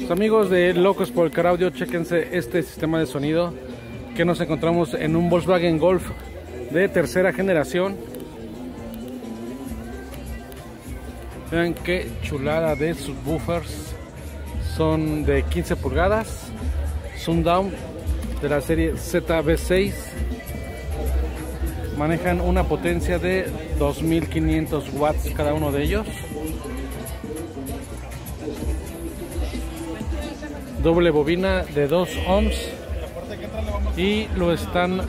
Los amigos de Locos por el Car Audio, chequense este sistema de sonido que nos encontramos en un Volkswagen Golf de tercera generación. Vean qué chulada de subwoofers. Son de 15 pulgadas. Sundown de la serie ZB6. Manejan una potencia de 2500 watts cada uno de ellos. Doble bobina de 2 ohms y lo están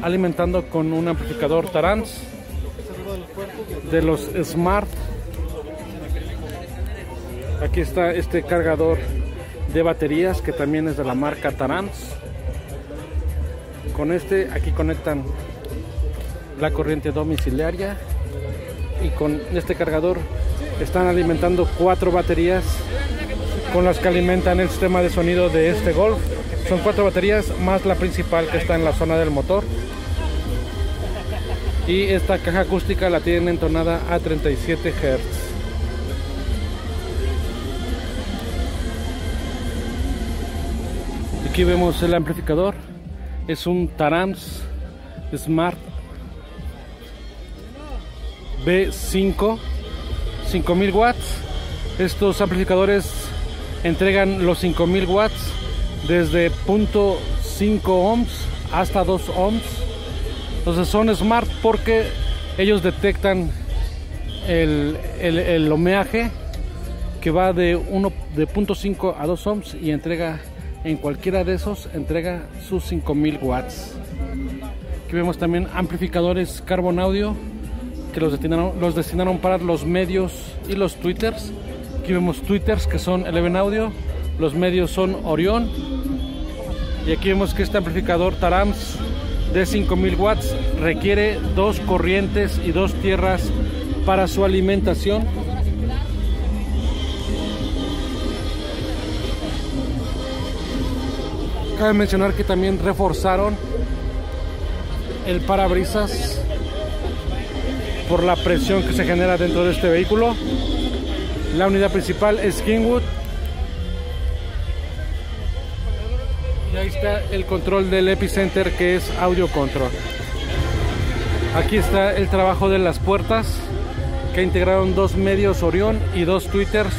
alimentando con un amplificador Tarans de los Smart. Aquí está este cargador de baterías que también es de la marca Tarans. Con este aquí conectan la corriente domiciliaria y con este cargador están alimentando cuatro baterías con las que alimentan el sistema de sonido de este Golf. Son cuatro baterías más la principal que está en la zona del motor. Y esta caja acústica la tienen entonada a 37 Hz. Aquí vemos el amplificador. Es un Tarams Smart B5 5000 watts. Estos amplificadores entregan los 5000 watts desde .5 ohms hasta 2 ohms. Entonces son smart porque ellos detectan el, el, que va de 1 de .5 a 2 ohms y entrega en cualquiera de esos entrega sus 5000 watts. Aquí vemos también amplificadores carbon audio que los destinaron, los destinaron para los medios y los twitters Aquí vemos twitters que son Eleven Audio, los medios son Orion y aquí vemos que este amplificador Tarams de 5000 watts requiere dos corrientes y dos tierras para su alimentación. Cabe mencionar que también reforzaron el parabrisas por la presión que se genera dentro de este vehículo. La unidad principal es Kingwood. Y ahí está el control del epicenter que es audio control. Aquí está el trabajo de las puertas que integraron dos medios Orion y dos tweeters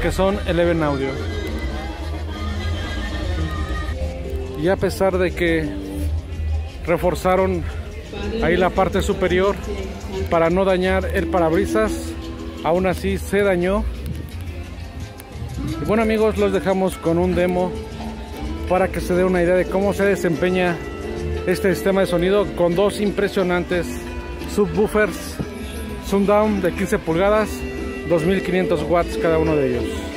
que son Eleven Audio. Y a pesar de que reforzaron ahí la parte superior para no dañar el parabrisas, aún así se dañó. Y bueno amigos los dejamos con un demo para que se dé una idea de cómo se desempeña este sistema de sonido con dos impresionantes subwoofers Sundown de 15 pulgadas 2500 watts cada uno de ellos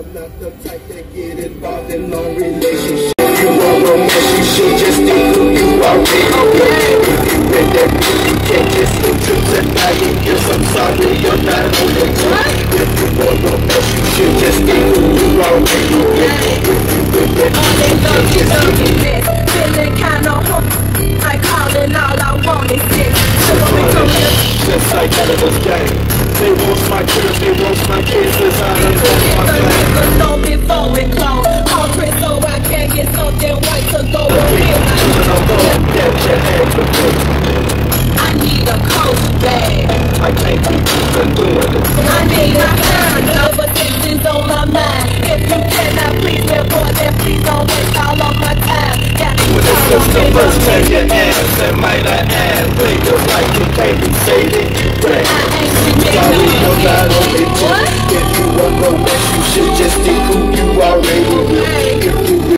I'm not the type that get involved in long relationships. You want romance, you should just stick who you already with. You that you can't just do trips at night. Yes, I'm sorry, you're not on the top. If you want romance, you should just stick who you already with. You with that All they love is loveliness, feeling kinda home. I call and all I want is this. So when we come here, Just like Canada's gang. They want my kids, they want my kids, it's out of the my gang. Cause the first? take your ass and might not ask Wake like you can't be dated But I ain't Sorry, no not on it If you up on you should just think who you already with